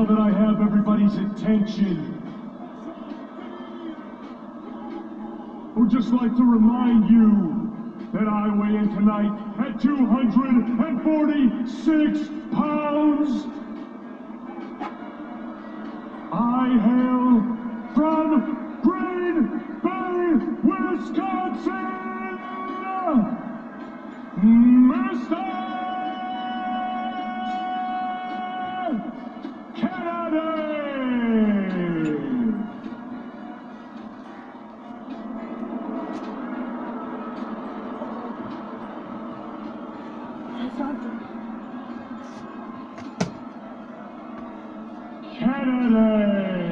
Now that I have everybody's attention, I would just like to remind you that I weigh in tonight at 246 pounds. I hail Saturday.